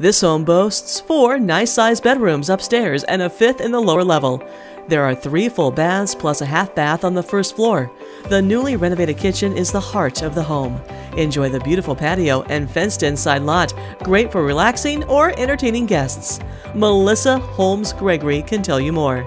This home boasts four nice sized bedrooms upstairs and a fifth in the lower level. There are three full baths plus a half bath on the first floor. The newly renovated kitchen is the heart of the home. Enjoy the beautiful patio and fenced in side lot, great for relaxing or entertaining guests. Melissa Holmes Gregory can tell you more.